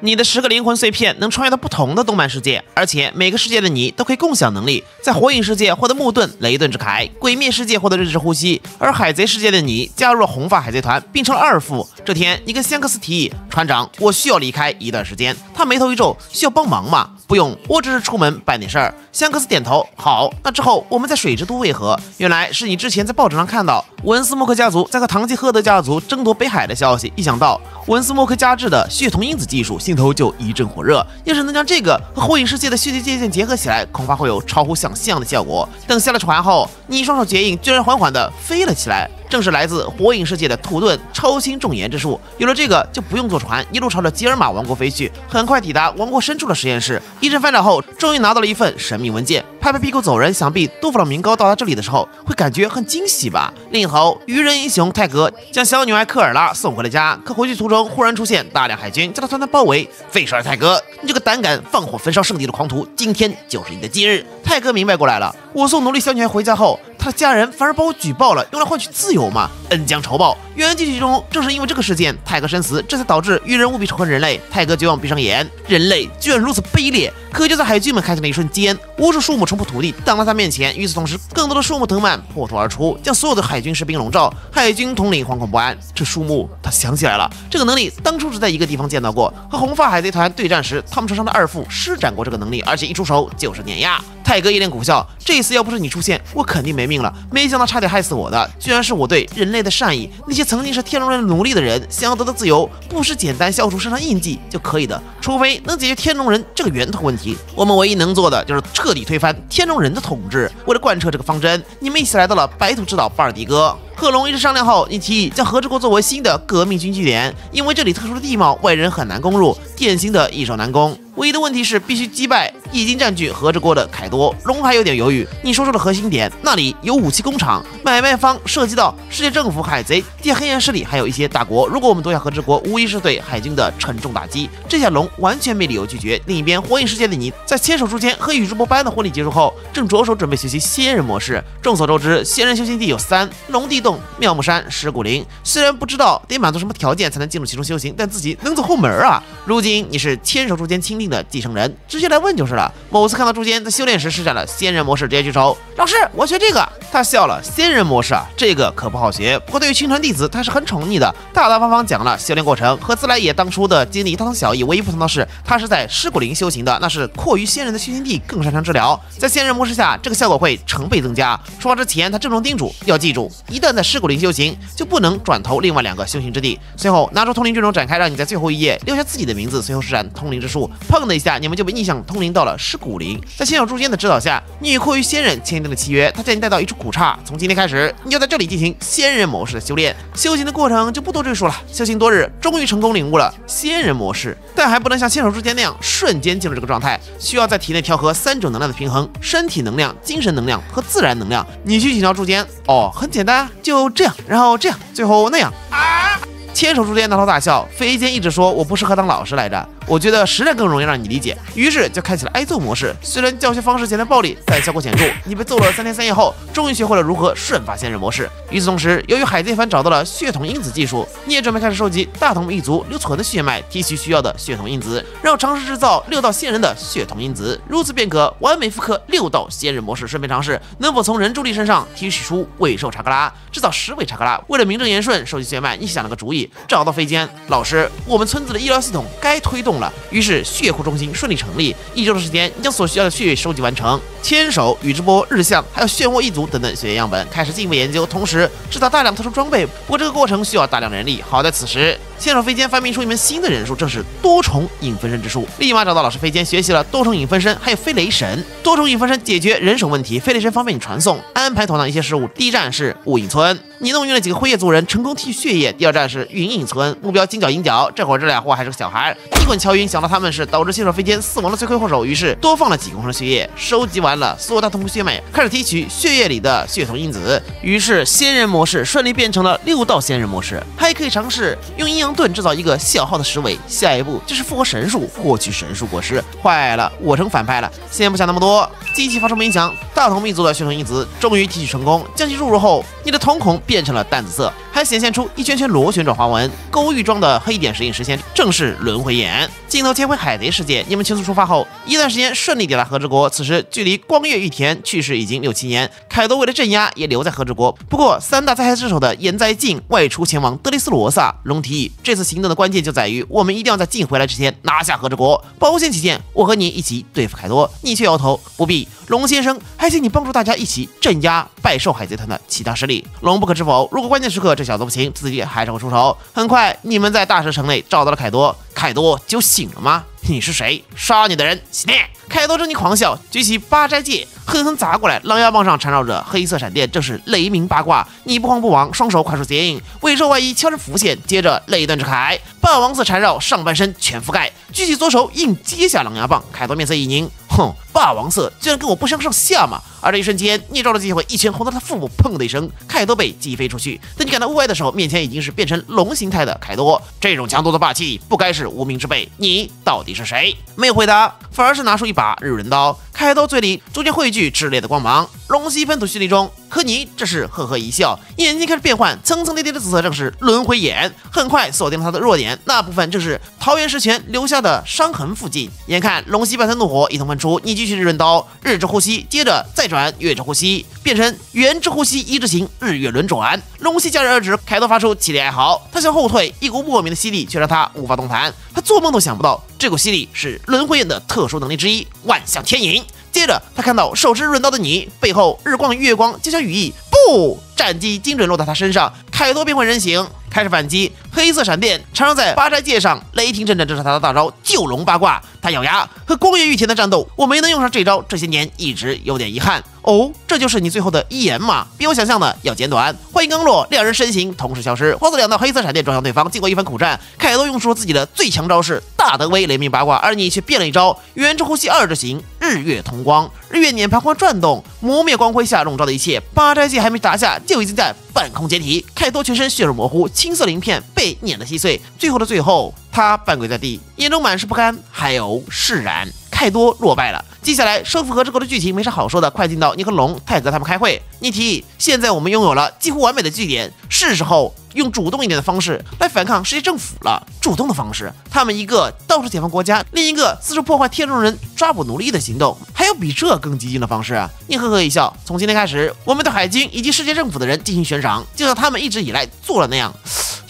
你的十个灵魂碎片能穿越到不同的动漫世界，而且每个世界的你都可以共享能力。在火影世界获得木盾、雷遁之铠，鬼灭世界获得日之呼吸，而海贼世界的你加入了红发海贼团，并成了二副。这天，你跟香克斯提议：“船长，我需要离开一段时间。”他眉头一皱：“需要帮忙吗？”“不用，我只是出门办点事儿。”香克斯点头：“好，那之后我们在水之都为何？原来是你之前在报纸上看到文斯莫克家族在和唐吉诃德家族争夺北海的消息，一想到文斯莫克加制的血统因子技术。心头就一阵火热，要是能将这个和火影世界的血界界限结合起来，恐怕会有超乎想象的效果。等下了船后，你双手结印，居然缓缓地飞了起来。正是来自火影世界的土遁超轻重岩之术，有了这个就不用坐船，一路朝着吉尔玛王国飞去。很快抵达王国深处的实验室，一阵翻找后，终于拿到了一份神秘文件。拍拍屁股走人，想必杜甫朗明高到达这里的时候会感觉很惊喜吧。另一头，愚人英雄泰格将小女孩科尔拉送回了家，可回去途中忽然出现大量海军，将他团团包围。废帅泰格，你这个胆敢放火焚烧圣地的狂徒，今天就是你的忌日。泰格明白过来了，我送奴隶小女孩回家后。他的家人反而把我举报了，用来换取自由吗？恩将仇报。原剧情中正是因为这个事件，泰格身死，这才导致愚人务必仇恨人类。泰格绝望闭上眼，人类居然如此卑劣。可就在海军们开枪的一瞬间，无数树木冲破土地，挡在他面前。与此同时，更多的树木藤蔓破土而出，将所有的海军士兵笼罩。海军统领惶恐不安。这树木，他想起来了，这个能力当初只在一个地方见到过，和红发海贼团对战时，他们船上的二副施展过这个能力，而且一出手就是碾压。泰哥一脸苦笑，这次要不是你出现，我肯定没命了。没想到差点害死我的，居然是我对人类的善意。那些曾经是天龙人奴隶的人，想要得到自由，不是简单消除身上印记就可以的，除非能解决天龙人这个源头问题。我们唯一能做的就是彻底推翻天龙人的统治。为了贯彻这个方针，你们一起来到了白土之岛巴尔迪哥。贺龙一致商量后，你提议将和之国作为新的革命军据点，因为这里特殊的地貌，外人很难攻入，典型的易守难攻。唯一的问题是必须击败已经占据和之国的凯多。龙还有点犹豫。你说说的核心点，那里有武器工厂，买卖方涉及到世界政府、海贼、地下黑暗势力，还有一些大国。如果我们夺下和之国，无疑是对海军的沉重打击。这下龙完全没理由拒绝。另一边，火影世界的你在牵手书签和宇智波斑的婚礼结束后，正着手准备学习仙人模式。众所周知，仙人修行地有三：龙地洞、妙木山、石骨林。虽然不知道得满足什么条件才能进入其中修行，但自己能走后门啊。如今你是牵手书签钦定。的继承人直接来问就是了。某次看到朱坚在修炼时施展了仙人模式，直接举手，老师，我学这个。他笑了，仙人模式啊，这个可不好学。不过对于青传弟子，他是很宠溺的，大大方方讲了修炼过程，和自来也当初的经历大同小异。唯一不同的是，他是在尸骨林修行的，那是阔于仙人的修行地，更擅长治疗。在仙人模式下，这个效果会成倍增加。说话之前，他郑重叮嘱要记住，一旦在尸骨林修行，就不能转投另外两个修行之地。随后拿出通灵卷轴展开，让你在最后一页留下自己的名字，随后施展通灵之术。砰的一下，你们就被逆向通灵到了尸骨林。在仙手柱间的指导下，你与阔于仙人签订了契约，他将你带到一处古刹。从今天开始，你要在这里进行仙人模式的修炼。修行的过程就不多赘述了。修行多日，终于成功领悟了仙人模式，但还不能像仙手柱间那样瞬间进入这个状态，需要在体内调和三种能量的平衡：身体能量、精神能量和自然能量。你去请教柱间，哦，很简单，就这样，然后这样，最后那样。啊！牵手之间挠头大笑。飞剑一直说我不适合当老师来着。我觉得实战更容易让你理解，于是就开启了挨揍模式。虽然教学方式简单暴力，但效果显著。你被揍了三天三夜后，终于学会了如何瞬发仙人模式。与此同时，由于海贼团找到了血统因子技术，你也准备开始收集大同一族留存的血脉，提取需要的血统因子，然后尝试制造六道仙人的血统因子，如此便可完美复刻六道仙人模式。顺便尝试能否从人柱力身上提取出尾兽查克拉，制造十尾查克拉。为了名正言顺收集血脉，你想了个主意，找到飞间老师，我们村子的医疗系统该推动了。于是血库中心顺利成立，一周的时间，将所需要的血液收集完成。千手、宇智波、日向，还有漩涡一族等等血液样本，开始进一步研究，同时制造大量特殊装备。不过这个过程需要大量人力。好在此时。牵手飞剑发明出一门新的忍术，正是多重影分身之术。立马找到老师飞剑学习了多重影分身，还有飞雷神。多重影分身解决人手问题，飞雷神方便你传送、安排妥当一些事物。第一站是雾影村，你弄晕了几个灰叶族人，成功替血液。第二站是云影村，目标金角银角。这会儿这俩货还是个小孩，一棍敲晕，想到他们是导致牵手飞剑死亡的罪魁祸首，于是多放了几公升血液。收集完了所有大同血脉，开始提取血液里的血统因子。于是仙人模式顺利变成了六道仙人模式，还可以尝试用阴阳。阳盾制造一个小号的石尾，下一步就是复活神树，获取神树果实。坏了，我成反派了。先不想那么多，机器发出鸣响，大同民族的血统因子终于提取成功。将其注入后，你的瞳孔变成了淡紫色，还显现出一圈圈螺旋状花纹。勾玉状的黑点石印实现，正是轮回眼。镜头切回海贼世界，你们迅速出发后，一段时间顺利抵达和之国。此时距离光月玉田去世已经六七年，凯多为了镇压，也留在和之国。不过三大灾害之首的岩灾镜外出前往德雷斯罗萨，龙提议这次行动的关键就在于我们一定要在镜回来之前拿下和之国。保险起见，我和你一起对付凯多。你却摇头，不必。龙先生，还请你帮助大家一起镇压拜寿海贼团的其他势力。龙不可置否，如果关键时刻这小子不行，自己还是会出手。很快，你们在大蛇城内找到了凯多。凯多就醒了吗？你是谁？杀你的人！熄灭！凯多狰狞狂笑，举起八斋戒，狠狠砸过来。狼牙棒上缠绕着黑色闪电，正是雷鸣八卦。你不慌不忙，双手快速结印，尾兽外衣悄然浮现，接着泪断之铠，霸王色缠绕上半身全覆盖。举起左手硬接下狼牙棒，凯多面色一凝，哼，霸王色居然跟我不相上下嘛！而这一瞬间，捏着的机会一拳轰到他腹部，砰的一声，凯多被击飞出去。等你赶到屋外的时候，面前已经是变成龙形态的凯多。这种强度的霸气，不该是无名之辈。你到底是谁？没有回答，反而是拿出一把日轮刀。凯多嘴里逐渐汇聚炽烈的光芒，龙息喷吐蓄力中。可你这是呵呵一笑，眼睛开始变换，层层叠叠的紫色正是轮回眼。很快锁定了他的弱点，那部分正是桃园石泉留下的伤痕附近。眼看龙息半 thân 怒火一同喷出，你继续日轮刀，日之呼吸，接着再转月之呼吸，变成圆之呼吸一之形日月轮转。龙息戛然而止，凯多发出凄厉哀嚎，他向后退，一股莫名的吸力却让他无法动弹。他做梦都想不到，这股吸力是轮回眼的特殊能力之一——万象天引。接着，他看到手持润刀的你，背后日光月光，就像羽翼，不，战机精准落到他身上，凯多变换人形，开始反击。黑色闪电缠绕在八斋戒上，雷霆阵阵，这是他的大招九龙八卦。他咬牙和光月御田的战斗，我没能用上这招，这些年一直有点遗憾。哦，这就是你最后的遗言吗？比我想象的要简短。话音刚落，两人身形同时消失，化作两道黑色闪电撞向对方。经过一番苦战，凯多用出自己的最强招式大德威雷鸣八卦，而你却变了一招圆之呼吸二之形日月同光。日月碾盘环转动，磨灭光辉下笼罩的一切。八斋戒还没打下，就已经在半空解体。凯多全身血肉模糊，青色鳞片被碾得稀碎。最后的最后，他半跪在地，眼中满是不甘，还有释然。太多落败了。接下来收复和之国的剧情没啥好说的，快进到你和龙、泰格他们开会。你提议，现在我们拥有了几乎完美的据点，是时候用主动一点的方式来反抗世界政府了。主动的方式，他们一个到处解放国家，另一个四处破坏天龙人抓捕奴隶的行动，还有比这更激进的方式！你呵呵一笑，从今天开始，我们对海军以及世界政府的人进行悬赏，就像他们一直以来做了那样。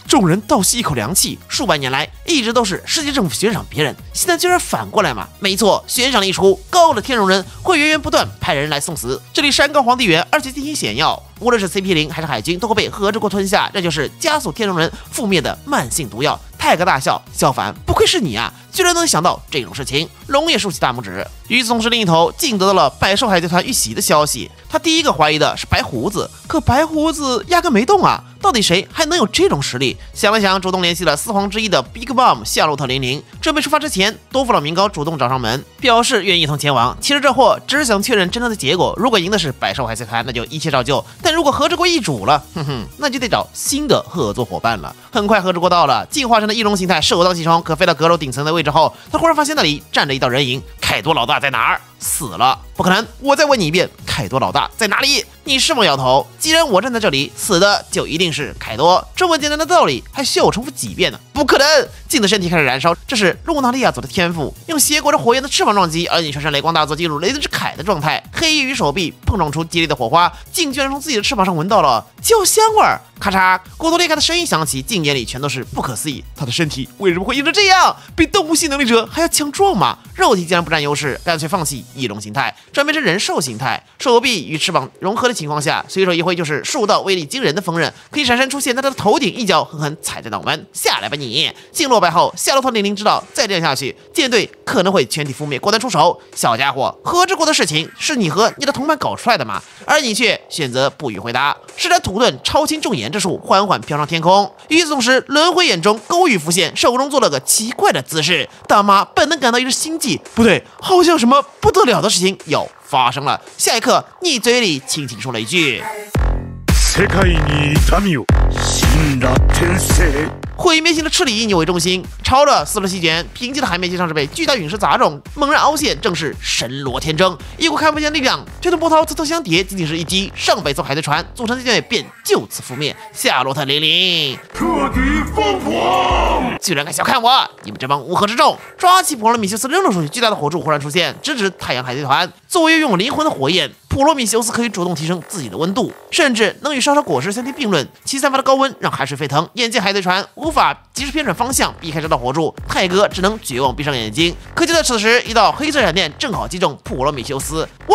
众人倒吸一口凉气，数百年来一直都是世界政府悬赏别人，现在居然反过来嘛？没错，悬赏一出，高傲的天龙人会源源不断派人来送死。这里山高皇帝远，而且地形险要，无论是 CP 零还是海军都会被和之国吞下，这就是加速天龙人覆灭的慢性毒药。泰格大笑，小凡，不愧是你啊，居然能想到这种事情。龙也竖起大拇指。与此同时，另一头，竟得到了百兽海贼团遇袭的消息。他第一个怀疑的是白胡子，可白胡子压根没动啊！到底谁还能有这种实力？想了想，主动联系了四皇之一的 Big Bomb 夏洛特零零，准备出发之前，多弗朗明高主动找上门，表示愿意一同前往。其实这货只是想确认真正的结果。如果赢的是百兽海贼团，那就一切照旧；但如果和之国易主了，哼哼，那就得找新的合作伙伴了。很快，和之国到了，进化成的翼龙形态首当其冲。可飞到阁楼顶层的位置之后，他忽然发现那里站着一道人影。凯多老大在哪儿？死了？不可能！我再问你一遍，凯多老大在哪里？你是否摇头？既然我站在这里，死的就一定是凯多。这么简单的道理，还需要我重复几遍呢？不可能！镜的身体开始燃烧，这是露娜利亚族的天赋，用斜裹着火焰的翅膀撞击，而你全身雷光大作，进入雷电之铠的状态。黑衣与手臂碰撞出激烈的火花，镜居然从自己的翅膀上闻到了焦香味儿。咔嚓，骨头裂开的声音响起，镜眼里全都是不可思议。他的身体为什么会硬成这样？被冻物系能力者还要强壮吗？肉体竟然不占优势，干脆放弃翼龙形态，转变成人兽形态。手臂与翅膀融合的情况下，随手一挥就是数道威力惊人的锋刃，可以闪闪出现在他的头顶，一脚狠狠踩在脑门。下来吧你！镜落败后，夏洛特零零知道再这样下去，舰队可能会全体覆灭，果断出手。小家伙，和之国的事情是你和你的同伴搞出来的吗？而你却选择不予回答。施展土遁超轻重岩之术，缓缓飘上天空。与此同时，轮回眼中勾玉浮现，手中做了个奇怪的姿势。大妈本能感到一阵心悸，不对，好像什么不得了的事情要发生了。下一刻，你嘴里轻轻说了一句：“世界に痛みを死んだ天性。” 毁灭性的赤力鹰为中心，朝着斯洛席卷，平静的海面经常是被巨大陨石砸中，猛然凹陷，正是神罗天征，一股看不见的力量，推动波涛层层相叠，仅仅是一击，上百艘海贼船组成的舰队便就此覆灭。夏洛特零零彻底疯狂！居然敢小看我！你们这帮乌合之众！抓起普罗米修斯扔了出去，巨大的火柱忽然出现，直指太阳海贼团。作为拥有灵魂的火焰，普罗米修斯可以主动提升自己的温度，甚至能与烧烧果实相提并论。其散发的高温让海水沸腾，眼见海贼船无无法及时偏转方向避开这道火柱，泰哥只能绝望闭上眼睛。可就在此时，一道黑色闪电正好击中普罗米修斯。我。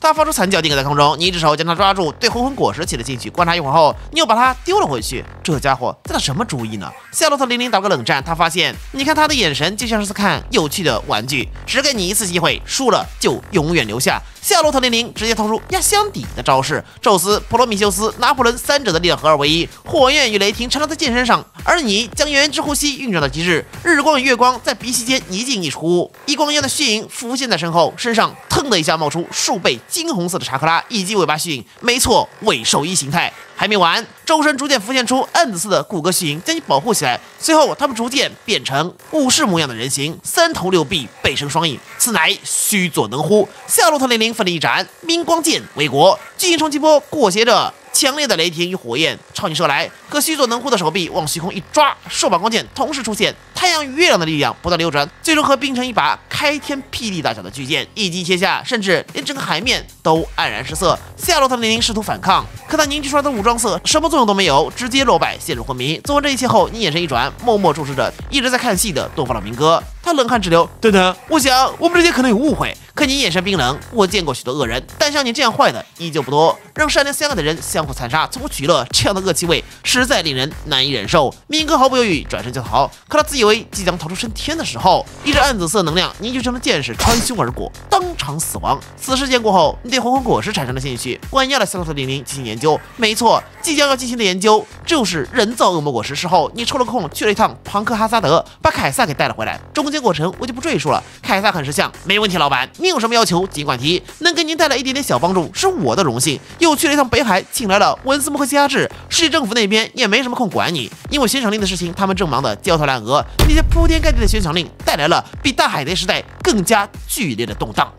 他发出惨叫，定格在空中。你一只手将他抓住，对红魂果实起了兴趣。观察一会儿后，你又把他丢了回去。这家伙在打什么主意呢？夏洛特零零打个冷战。他发现，你看他的眼神就像是在看有趣的玩具。只给你一次机会，输了就永远留下。夏洛特零零直接掏出压箱底的招式：宙斯、普罗米修斯、拿破仑三者的力量合二为一，火焰与雷霆缠绕在剑身上，而你将原之呼吸运转到极致，日光与月光在鼻息间一进一出，一光一样的虚影浮现在身后，身上腾的一下冒出数倍金红色的查克拉以及尾巴虚影，没错，尾兽一形态。还没完，周身逐渐浮现出暗紫色的骨骼虚影，将你保护起来。随后，他们逐渐变成武士模样的人形，三头六臂，背生双翼，此乃须佐能乎。夏洛特零零奋力一斩，明光剑为国，巨型冲击波裹挟着。强烈的雷霆与火焰朝你射来，可须佐能乎的手臂往虚空一抓，数把光剑同时出现，太阳与月亮的力量不断流转，最终合并成一把开天辟地大小的巨剑，一击切下，甚至连整个海面都黯然失色。夏洛特零零试图反抗，可他凝聚出来的武装色什么作用都没有，直接落败，陷入昏迷。做完这一切后，你眼神一转，默默注视着一直在看戏的东方老明哥。他冷汗直流。等等，我想我们之间可能有误会。可你眼神冰冷。我见过许多恶人，但像你这样坏的依旧不多。让善良相爱的人相互残杀，从中取乐，这样的恶气味实在令人难以忍受。明哥毫不犹豫转身就逃。可他自以为即将逃出升天的时候，一阵暗紫色能量凝聚成了剑士穿胸而过，当场死亡。此事件过后，你对红红果实产生了兴趣，关押了夏洛特零零进行研究。没错，即将要进行的研究就是人造恶魔果实。事后你抽了空去了一趟庞克哈萨德，把凯撒给带了回来。中中间过程我就不赘述了。凯撒很识相，没问题，老板，你有什么要求尽管提，能给您带来一点点小帮助是我的荣幸。又去了一趟北海，请来了文斯莫克西亚治，市政府那边也没什么空管你，因为悬赏令的事情他们正忙得焦头烂额。那些铺天盖地的悬赏令带来了比大海贼时代更加剧烈的动荡。